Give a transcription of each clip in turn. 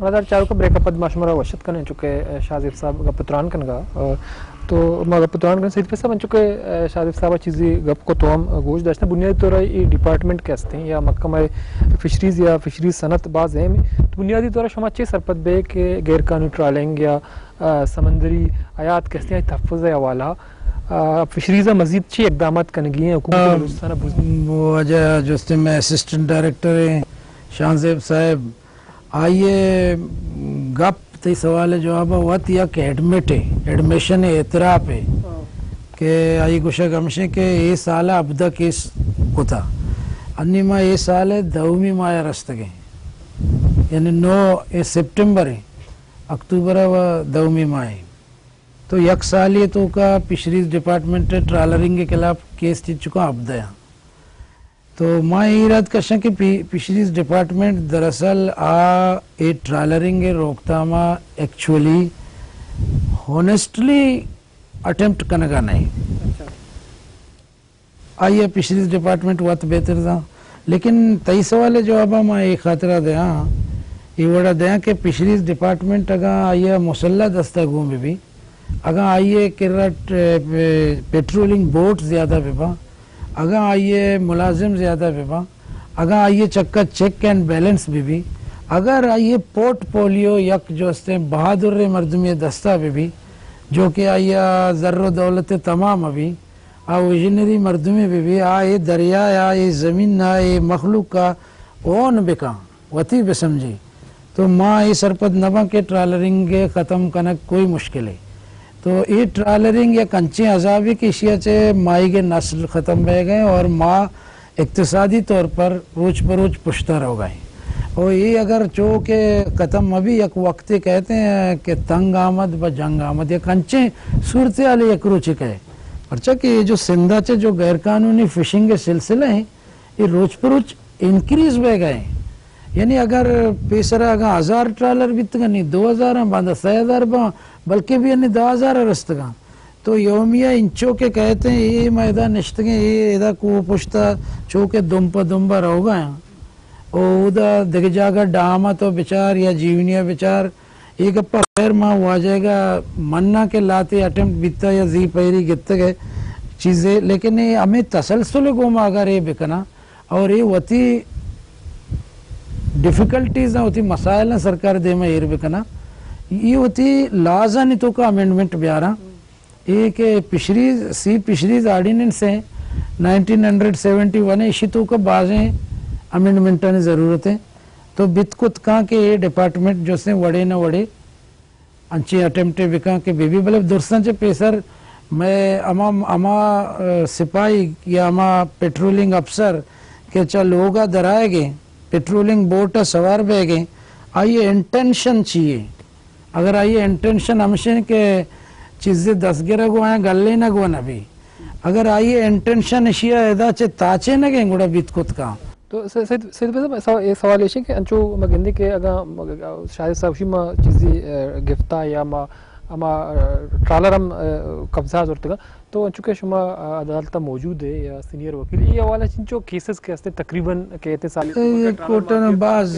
मदार चारों का ब्रेकअप पद माशमरा वशत कने चुके शाजिब साहब का पुत्रान कनगा तो मगर पुत्रान कन सहित पैसा बन चुके शाजिब साहब चीज़ी गप को तो हम गोश दर्शना। बुनियादी तौर ये डिपार्टमेंट के हैं या मक्का में फिशरीज या फिशरीज सनत बाज है? तो बुनियादी तौर शमा चे सरपत बे के गैर कानूनी ट्रालिंग या समंदरी आयात के हस्ते तहफ़ हवाला। फिशरीज़ा मजीद छः इकदाम कनगी हैं जो में असिस्टेंट डायरेक्टर हैं शाहजेब साहब आइए, गप ते सवाल जवाब वत या के एडमिट एडमिशन है एतराप है के आई गुशा गमशे के ये साल अब तक केस कोता अन्य माह ये साल दवमी माया रस्तगे यानी नौ ये सितंबर है, अक्टूबर व दवमी है। तो यक साल ये तो का फिशरीज डिपार्टमेंट ट्रालरिंग के खिलाफ केस जीत चुका, अब दया। तो मैं ये इराद कर कि फिशरीज डिपार्टमेंट दरअसल आ ए ट्रालरिंग रोकथामा एक्चुअली हॉनेस्टली अटेम्प्ट करने नहीं। आइए फिशरीज डिपार्टमेंट वत बेहतर था। लेकिन तई सवाल जवाब मैं ये खातरा दया ये बड़ा दया कि फिशरीज डिपार्टमेंट अगर आइए मुसल्ला दस्ता में भी अगर आइए किरट पेट्रोलिंग बोट ज़्यादा बेबा अगर आइए मुलाजिम ज़्यादा बेबा, अगर आइए चक्का चेक एंड बैलेंस भी भी, अगर आइए पोर्टफोलियो यक जो हस्ते बहादुर मरदमी दस्ता भी भी, जो कि आइए ज़र्र दौलत तमाम अभी, आ विजनरी मरदमे भी भी, आ ये दरिया, आ ये ज़मीन, आ ये मखलूक का ओन बिका वती भी समझी। तो माँ ये सरपत नबा के ट्रालरिंग के ख़त्म कनक कोई मुश्किल है। तो ये ट्रालरिंग या कंचे अजाबी की से माई के नस्ल ख़त्म रह गए और माँ इकतसादी तौर पर रोज बरोज पुश्ता रह गए और ये अगर चो के ख़त्म अभी एक वक्त कहते हैं कि तंग आमद व जंग आमद, या कंचे सूरत आल एक रुचिक है। अच्छा कि ये जो सिंधा से जो गैरकानूनी फिशिंग के सिलसिले हैं, ये रोज बरोज इंक्रीज बह गए यानी अगर पेसरा अगर हज़ार ट्रालर भी नहीं, दो हज़ार बांधा छह हज़ार बल्कि भी यानी दो हज़ार रस्तगा तो योमिया इंचो के कहते हैं, ये मैदा निश्तगे ये इधर को पुश्ता चौके दुम्पा दुम्बा रहोगा ओ उदा दिख जागा डामा तो विचार या जीवनिया विचार, एक अप्पा खैर माँ हुआ जाएगा, मन्ना के लाते अटेम्प्ट बीतता या जी पैरी गित गए चीज़ें, लेकिन ये हमें तसलसल गोमा अगर ये बिकना, और ये वती डिफिकल्टीज ना होती, मसाइल ना सरकार दे में एर बिकना ये होती लाजा नीतों का अमेंडमेंट ब्यारा। एक पिछड़ी सी पिछड़ी ऑर्डिनेंस है 1971 इसी तो का बाजे अमेंडमेंट ने ज़रूरत है। तो बितकुत कहाँ के ये डिपार्टमेंट जो से वड़े न वड़े अंचे अटेम्प्टे बिका के बेबी मतलब दुर्सन से पेसर, मैं अमा अमा सिपाही या अमा पेट्रोलिंग अफसर के चल होगा दराए गए पेट्रोलिंग बोट सवार बह गए आइए इंटेंशन चाहिए। अगर आइए इंटेंशन हमसे के चीज़ें दस गिर गो आए, गले न गो न भी। अगर आइए इंटेंशन इशिया एदा चे ताचे न गए गुड़ा बीत कुत का। तो सैद भाई ये सवाल है कि अंचो मगिंदी के अगर शायद साहब शी चीज़ी गिफ्ता या मा अमा ट्रालर हम कब्जा जोरते का तो चूँकि शुमा अदालत मौजूद है या सीनियर वकील। ये वाला चिंचो केसेस के हस्ते तकरीबन कहते साल कोर्टन बाज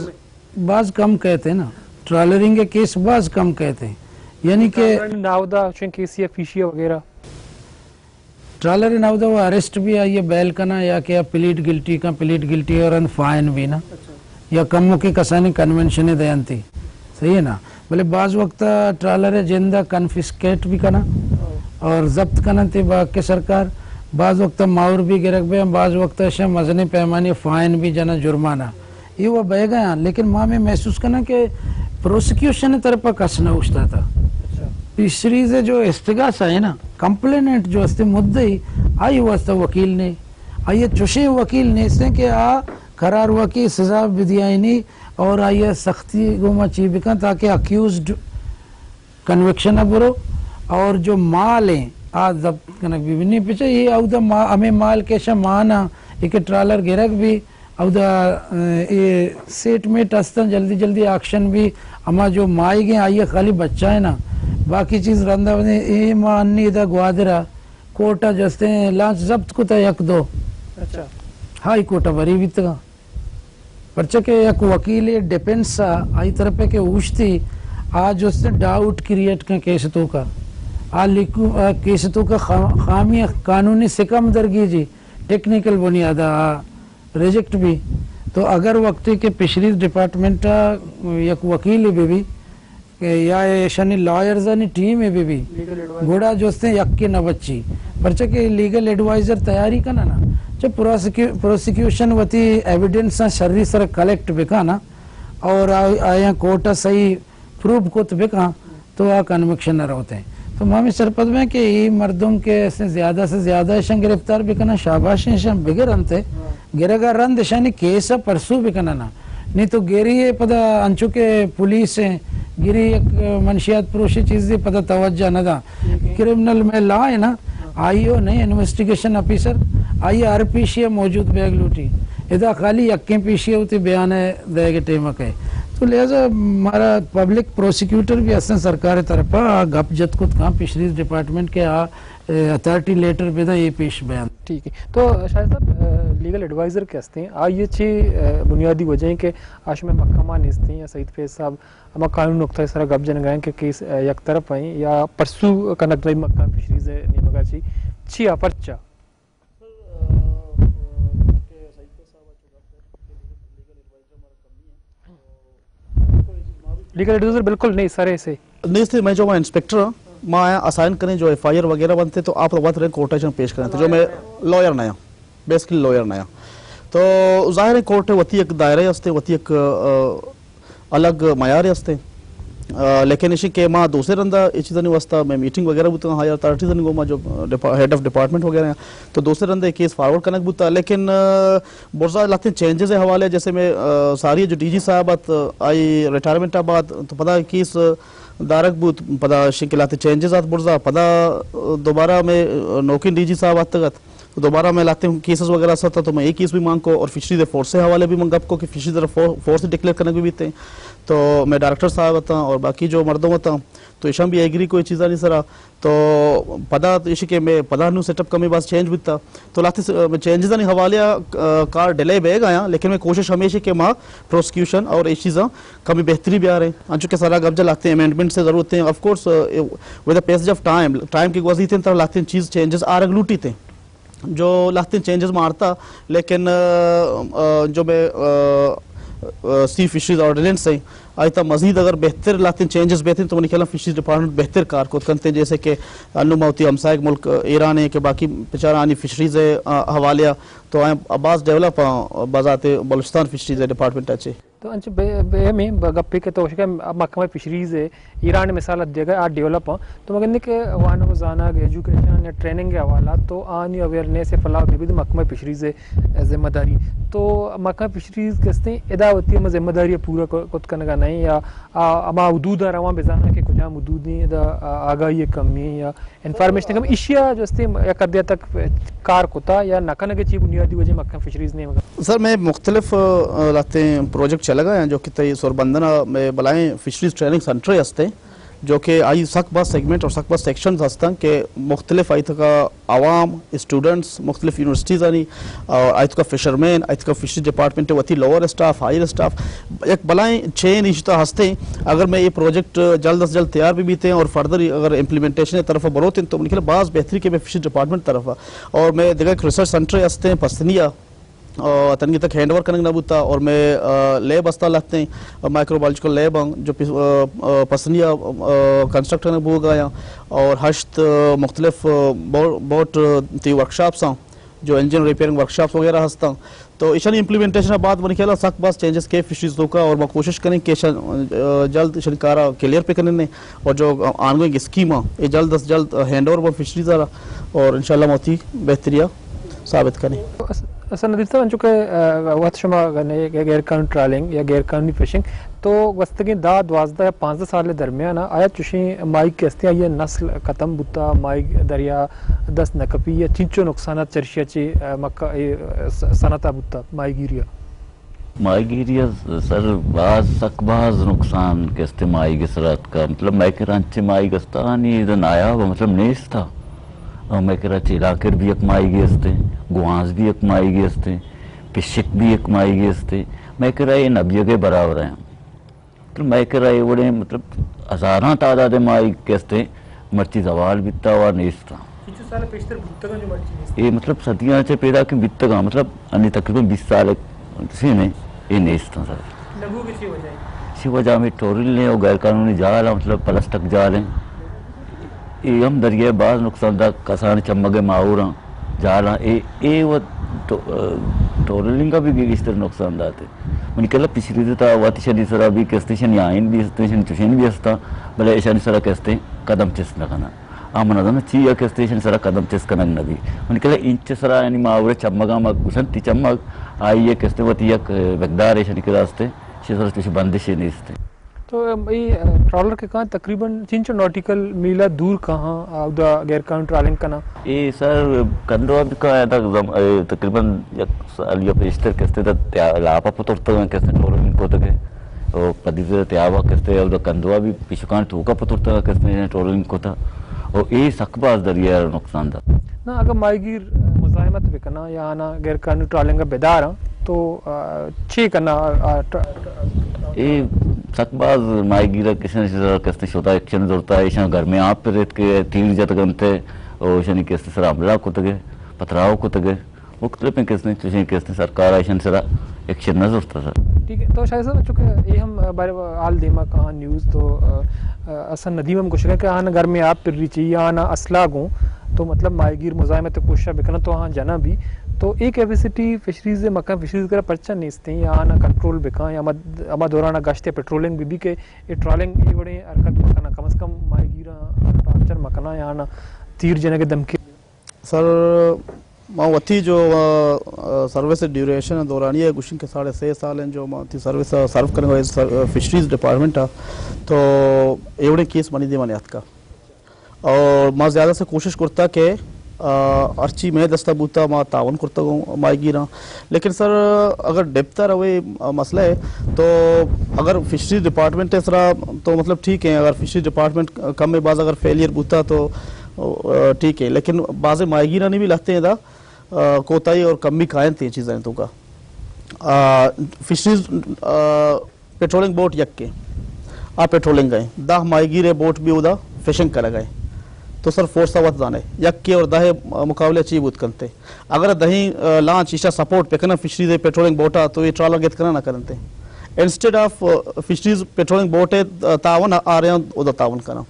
बाज कम कहते हैं ना। ट्रालरिंग के केस बाज कम कहते हैं। यानी कि नावदा केस या फीशिया वगैरह। ट्रालर नावदा वो अरेस्ट भी है ये बैल का ना या क्या प्लीट गिल्टी का प्लीट गिल्टी और फाइन भी ना। अच्छा। या कम मुखी कसानी कन्वेंशन दयांती सही है ना? बोले बाज वक्त ट्रालर ज़िंदा कन्फिस्केट भी करना और जब्त करना थी बाकी सरकार। बाज वक्त माउर भी गिरक भी बाज वक्त मजनी पैमाने फाइन भी जना जुर्माना। ये वो बह गया लेकिन माँ में महसूस करना कि प्रोसिक्यूशन तरफ़ कसना उठता था। तीसरी से जो इस्तगासा है ना कंप्लेनेंट जो अस्ते मुद्दे आई वास्ता वकील ने आइए चुशे वकील ने इसने कि आ करार हुआ कि सजा विधियानी और आइए सख्ती गुमा चीबिका ताकि अक्यूज कन्विक्शन बुरो। और जो माल है आ जब्त कनक भी नहीं पीछे ये औदा मा हमें माल कैसा माना एक ट्रालर गिरक भी औदा ये सेट में टस्ता जल्दी जल्दी एक्शन भी अमा जो माई गए आइए खाली बच्चा है ना। बाकी चीज़ रंदा बने ए मानी दा ग्वादरा कोटा जस्ते लांच जब्त को यक दो। अच्छा। हाई कोटा भरी भी परचे एक वकील डिफेंस आई तरफ़ के ऊछती आज उसने डाउट क्रिएट का केस तो का आ लिखू केस तो का खा- खामी कानूनी सिकम दरगी जी टेक्निकल बुनियाद रिजेक्ट भी। तो अगर वक्त के फिशरीज डिपार्टमेंट एक वकील भी भी या शनि लॉयर्स आणि टीम आहे बी घोडा जो असते यक्की न बच्ची। परचे के लीगल एडवाइजर तयारी कना ना। जो प्रोसिक्यूशन वती एविडेंस ना शर्री सर कलेक्ट बेका ना और आया कोर्ट सही प्रूफ को तो बेका तो आ कन्विक्शन होते हैं। तो मामी सरपद में कि ये मर्दों के ऐसे ज़्यादा से ज़्यादा ऐसा गिरफ़्तार भी करना शाबाश ऐसा बिगर अंते गिरगा रंद ऐसा केस परसू भी करना ना। नहीं तो गिरी ये पता अंचुके पुलिस है गिरी एक मनशियात पुरुषी चीज़ दी पता तवज्जा न दा। क्रिमिनल में ला है ना आईओ नहीं investigation officer I R P C मौजूद बैग लूटी। इधर खाली यक्के पीछे होती बयान देगे टेमक है तो लिहाजा हमारा पब्लिक प्रोसिक्यूटर भी असन सरकार की तरफ़ गप जत कुत कहाँ फिशरीज डिपार्टमेंट के आ अथॉरिटी लेटर पे था ये पेश बयान। ठीक है। तो शायद साहब लीगल एडवाइज़र के हस्ते हैं। आ, ये छे बुनियादी वजह के आश में मक्कमा नेस्ती या सईद फैज साहब अमा कानून नुकता सरा गप जन गए के केस एक तरफ़ आई या परसू कनक मक्का फिशरीज निमगा छी छी आ परचा। लीगल एडवाइज़र बिल्कुल नहीं सर ऐसे। नहीं सर मैं जो मैं इंस्पेक्टर हूँ मैं असाइन करें जो एफ़ आई आर वगैरह बनते तो आप वक्त रहे में पेश करें तो जो मैं लॉयर नया बेसिकली लॉयर नया तो ज़ाहिर है कोर्ट वती एक दायरे वती एक अलग अ, लेकिन इसी के माँ दूसरे रंदा इस नहीं वस्ता मैं मीटिंग वगैरह बुता हायर अथॉरिटीज नहीं गो माँ जो हेड ऑफ़ डिपार्टमेंट वगैरह हैं। तो दूसरे रंदा केस फॉरवर्ड करना बुता, लेकिन बहुत ज़्यादा लगते चेंजेस है हवाले, जैसे मैं सारी जो डी जी साहब आई रिटायरमेंट बाद तो पता है केस दारक बूत पदा शिकिलाते चेंजेस आत बुर्जा पदा दोबारा में नौकिन डीजी साहब आत तगत तो दोबारा मैं लाते हूँ केसेस वगैरह सता तो मैं एक केस भी मांग को और फिशरी फोर्स से हवाले भी मंग को कि फिशरी तरफ़ फोर्स डिक्लेयर करने भी बीते तो मैं डायरेक्टर साहब होता और बाकी जो मर्दों होता तो ईशा भी एग्री कोई चीज़ा नहीं सरा। तो पदा इशी के मैं पदा नु सेटअप कमी बस चेंज बिता तो लाते चेंजेस नहीं, हवाले कार डिले बेग आया लेकिन मैं कोशिश हमेशा के माँ प्रोसिक्यूशन और ये चीज़ा कमी बेहतरी भी आ रहे। हैं अंचु के सारा गब्जा लाते हैं अमेंडमेंट से ज़रूरत है। Of course with the passage of time time की वजी थे तरह लाते हैं, चीज़ चेंजेस आ रहे लूटी थे। जो लाते चेंजेस मारता लेकिन जो मैं सी फिशरीज ऑर्डिनेंस है आज तक मजीद अगर बेहतर लाते चेंजेस बेहतर तो मैंने ख्याल फिशरीज डिपार्टमेंट बेहतर कार को करते हैं, जैसे कि अनुमौती हमसायक मुल्क, ईरान है, कि बाकी बेचारा आनी फिशरीज है हवालिया तो आए अब्बास डेवलप बजाते बलुचिस्तान फिशरीज डिपार्टमेंट अच्छे। तो अंच बे बे, में गप्पे के तो उसके मक्का फिशरीज है, ईरान मिसाल जगह आ डेवलप हो। तो मगर के वाहनों को जाना एजुकेशन या ट्रेनिंग के हवाला तो आनी अवेयरनेस या फलाह भी भी मक्का फिशरीज है ज़िम्मेदारी। तो मक्का फिशरीज कस्ते इदावती में ज़िम्मेदारी पूरा कुछ करने का नहीं, या अमा हदूद रवा बेजाना के कुछ हदूद नहीं इदा आगाही कमी या इंफॉर्मेशन कमी। इशिया जस्ते या कर तक कार कोता या नका नके चीज़ बुनियादी वजह मक्का फिशरीज नहीं सर, मैं मुख्तलिफ़ लाते हैं प्रोजेक्ट गया जो कि तय सोरबंदना में बलाएँ फिशरीज ट्रेनिंग सेंटर हस्ते जो कि आई सकबा सेगमेंट और सकबा सेक्शन हस्ता के मुख्तलिफ़ आई का आवाम स्टूडेंट्स मुख्तलिफ़ यूनिवर्सिटीज़ आनी, और आई का फिशरमैन आई का फिशरी डिपार्टमेंट वती लोअर स्टाफ हायर स्टाफ एक बलाएँ छः निश्ता हँसते अगर मैं ये प्रोजेक्ट जल्द अज जल्द तैयार भी बीते हैं और फर्दर अगर इम्प्लीमेंटेशन तरफ़ बरोते तो उनके लिए बाज़ बेहतरी के मैं फिशरी डिपार्टमेंट तरफ़ और मैं देखा एक रिसर्च सेंटर हँसते हैं पस्तनिया तनगी तक हैंड ओवर करने ना बुता और मैं लैब अस्ता लगते हैं माइक्रोबायोलॉजिकल लैब जो पिस- अ, अ, पसनिया कंस्ट्रक्ट करने बूग आया और हश्त मुख्तलिफ़ बहुत ती वर्कशॉप्स हैं जो इंजन रिपेयरिंग वर्कशॉप्स वगैरह हंसता तो ईशानी इम्प्लीमेंटेशन बाद मैंने ख्याल सख्त बस चेंजेस के फिशरीज का और मैं कोशिश करें कि जल्द शनकारा क्लियर पे करने और जो आनगोइंग स्कीम ये जल्द अज जल्द हैंड ओवर फिशरीज आ रहा और इंशाल्लाह मोती बेहतरिया साबित करें। गने या गैर कानूनी ट्रालिंग, या गैर कानूनी फिशिंग तो वस्तगी दा द्वाजदा या पाँच साल दरमियान आया चुशी माइक के हस्ते ये नस्ल खत्म बुता, माइक दरिया, दस नकपी, या चिंचो नुकसान चर्शिया ची मक्का सनता बुता माई गिरिया माईगिरिया सर, बाज सकबाज नुकसान के इस्तेमाल की सरत का मतलब मैं कह रहा माई गस्तानी इधर आया हुआ मतलब नेस था। और मैं कह रहा इलाकर भी एक माई गे असते गुआस भी एक माई गे असते पिशिक भी एक माई गे असते मैं कह रहा ये नबिया के बराबर हैं। तो मैं कह रहा ये बड़े मतलब हजारा तादाद माई कहते मर्ची जवाल बिता हुआ नेस्ता ये मतलब सदियाँ से पैदा की बित का मतलब अन्य तकरीबन बीस साल से ने ये नेस्ता सर। इसी वजह में टोरिल ने और गैर कानूनी जाल है, मतलब प्लास्टिक जाल हैं। ઈયમ દરિયે બાર નુકસાનદા કસાણ ચમગે માવરા જારા એ એ વ ಟೋರಲಿಂಗ ಬಿ ಗೀಗಿಸ್ತಾರೆ ನುಕ್ಸಾನ್ ದಾತೆ ಮನಿಕೆಲ್ಲ ಪಿಸಿರಿದ ಅವತ್ ಶನಿ ಸರ ಬಿ ಕೆಸ್ತೆ ಶನಿ ಆಯಿನ್ ಬಿ ಹಸ್ತೆ ಶನಿ ತುಷನ್ ಬಿ ಹಸ್ತಾ ಬಲೆ ಶನಿ ಸರ ಕೆಸ್ತೆ ಕದಂ ಚೆಸ್ನಕನ ಆ ಮನದನ ಚೀಯ ಕೆಸ್ತೆ ಶನಿ ಸರ ಕದಂ ಚೆಸ್ಕನಂಗ್ ನಬಿ ಮನಿಕೆಲ್ಲ ಇಂಚ ಸರ ಏನಿ ಮಾವ್ರೆ ಚಮ್ಮಗ ಮಗ್ ಕುಶನ್ ತಿ ಚಮ್ಮಗ್ ಆಯಿಯ ಕೆಸ್ತೆ ವತಿಯ ಬೆಗ್ದಾರೆ ಶನಿ ಕೆದಾಸ್ತೆ ಶಿಸರ ತುಷಿ ಬಂದಿಶೇನಿಸ್ತೆ तो भाई ट्रॉलर के कहाँ तकरीबन चिंच नॉटिकल मीला दूर कहाँ आवदा गैर कानून ट्रॉलिंग का कना ये सर कंदो का या तक तकरीबन एक साल या पेस्टर कैसे तक लापा पुत्र में कैसे टोर इनको तक और पदी से त्यावा कैसे और कंदवा भी पिछुकान ठोका पुत्र कैसे किस्ते टोर इनको था और ये सकबाज दरिया नुकसान था। ना अगर मायगीर मुजाहिमत भी करना या आना गैर कानूनी ट्रॉलिंग का बेदार तो छे करना ये है ईशान घर में आप पे रेत के तीर जत गनते और शनि कैसे सर हमला को तगे पथराव को तगे मुख्तलिफ़ में कैसे तुझे कैसे सरकार ऐसा सरा एक्शन न जोड़ता सर ठीक है तो शायद साहब चूँकि ये हम बारे आल देमा कहाँ न्यूज़ तो असन नदीम हम कुछ कि आना घर में आप पिर रही चाहिए, आना असला गो तो मतलब मायगीर मुजाहिमत कोशिश भी करना तो हाँ जाना भी तो एक कैपेसिटी फिशरीज मका फिशरीज का पर्चा नहीं या आना कंट्रोल बिका, या अमा दौरान गश्त या पेट्रोलिंग भी भी के ये ट्रॉलिंग ये बड़े हरकत मकाना कम से कम मायगीरा टॉर्चर मकाना या आना तीर जने के धमकी सर, माँ वती जो सर्विस ड्यूरेशन दौरान, ये गुशन के साढ़े छः साल जो सर्विस सर्व वाले फिशरीज डिपार्टमेंट है तो एवढे केस बनी दे माने का। और माँ ज़्यादा से कोशिश करता के अर्ची में दस्ता बूता माँ तावन करता हूँ माएगी लेकिन सर, अगर डेप्ता रहे मसला है तो अगर फिशरीज डिपार्टमेंट है सरा तो मतलब ठीक है, अगर फिशरी डिपार्टमेंट कम में बाज अगर फेलियर बूता तो ठीक है। लेकिन बाज़ माएगीरा नहीं भी लगते हैं दा कोताही और कमी कायन थी चीज़ें तो का। फिशरीज पेट्रोलिंग बोट यक के आ पेट्रोलिंग गए। दाह माएगीरे बोट भी उदा, फिशिंग कर गए। तो सर फोर्स वत जाने। यक के और दहे मुकाबले बुत करते। अगर दही लांच ईशा सपोर्ट पे करना फिशरीज पेट्रोलिंग बोटा तो ये ट्रॉलर गेत करना ना करते। Instead of fisheries patrolling boat तावन आ रहे हैं उधर तावन करना।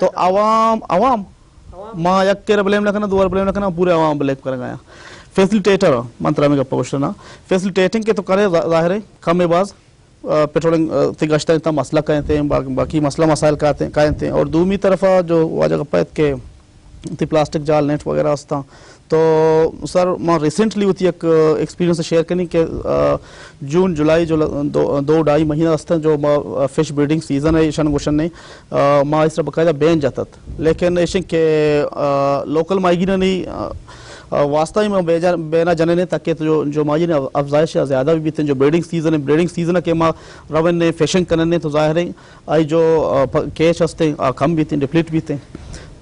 तो आवाम आवाम। माँ यक के ब्लेम रखना दो ब्लेम रखना पूरे आवाम ब्लेम कर गया। फैसिलिटेटर मंत्रा में गप्पा क्वेश्चन फैसिलिटेटिंग के तो करे ज़ाहिर है कम में बाज पेट्रोलिंग ते इतना मसला कहते हैं बाकी, मसला मसाइल कहते हैं और दूमी तरफ़ जो वाजा गप्पा के प्लास्टिक जाल नेट वगैरह असता तो सर माँ रिसेंटली होती एक एक्सपीरियंस शेयर करनी के जून जुलाई जो दो, ढाई महीना असता जो फ़िश ब्रीडिंग सीज़न है ईशान गोशन ने माँ इस तरह बकायदा बैन जातात लेकिन ऐसे के लोकल माइगी नहीं वास्तव में बेना जने ने ताकि तो जो जो माजी ने अफजाइश ज़्यादा भी बीते जो ब्रीडिंग सीज़न है ब्रीडिंग सीज़न के माँ रवन ने फ़ैशन करने तो ज़ाहिर है, आई जो कैश हस्ते कम बीते डिप्लीट बीते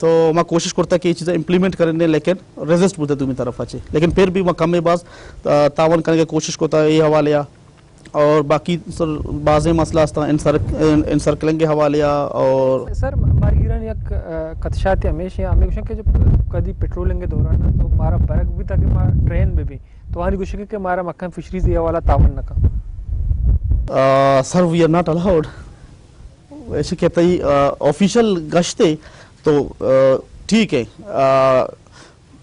तो मैं कोशिश करता कि ये चीज़ें इम्प्लीमेंट करने लेकिन रेजिस्ट बुते तुम्हें तरफ़ अच्छे लेकिन फिर भी मैं कम बाज तावन करने की कोशिश करता, ये हवाले और बाकी सर, बाज़ मसला था इन सर, इन सर्कलिंग के हवाले और सर मारगिरन एक कतशात हमेशा या हमें कुछ के जब कदी पेट्रोलिंग के दौरान ना तो मारा बरक भी था कि मार ट्रेन में भी। तो वहाँ कुछ के मारा मक्खन फिशरीज ये वाला तावन नका sir we are not allowed ऐसे कहते ही ऑफिशियल गश्ते तो ठीक है।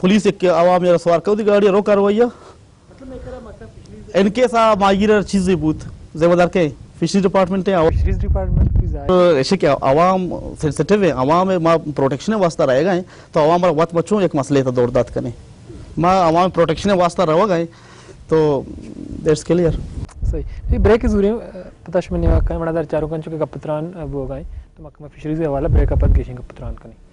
पुलिस एक आवाम या सवार कौदी गाड़ी रो कार्रवाई इनके साथ मागिर चीज़ें बूथ। जिम्मेदार के फिशरी डिपार्टमेंट है फिशरीज डिपार्टमेंट? ऐसे क्या आवाम सेंसिटिव है, आवाम में प्रोटेक्शन वास्ता रहेगा गए तो आवाम वत बचो, एक मसले था दौड़ दात करने माँ आवाम प्रोटेक्शन वास्ता रहेगा गए तो दैट्स क्लियर सही। ब्रेक ज़रूरी पता शुमन का चारों कंचों के कपतरान वो गए तो मकमा फिशरीज हवाला ब्रेक अप गेशिंग कपत्रान कनी